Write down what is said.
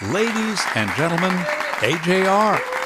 Ladies and gentlemen, AJR.